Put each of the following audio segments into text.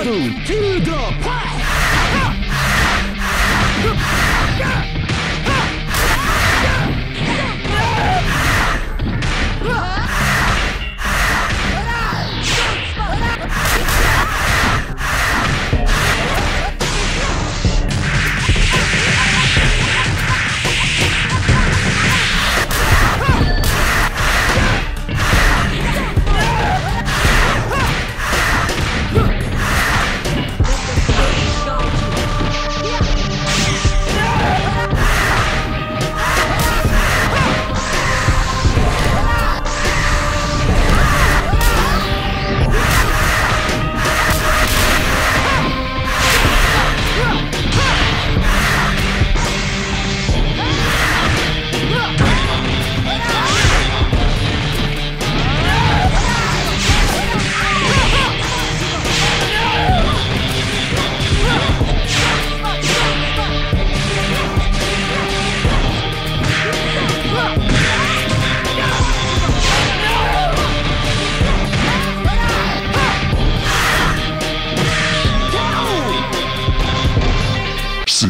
Battle to the past!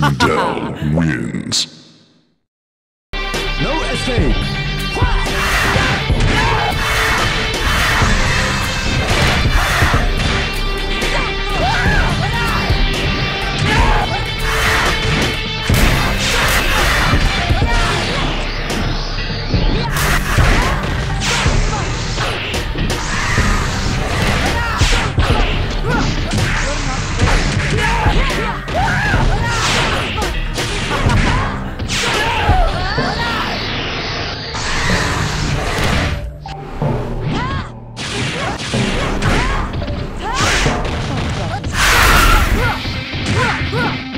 Sindel wins. No escape! 우!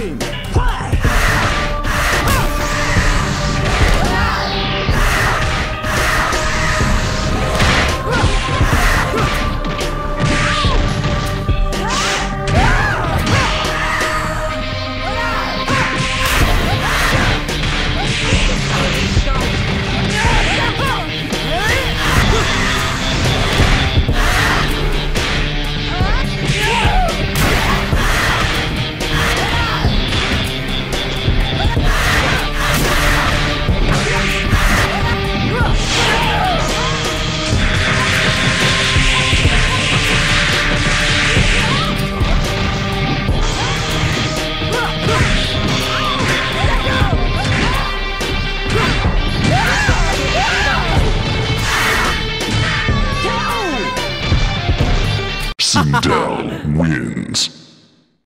Or Sindel wins.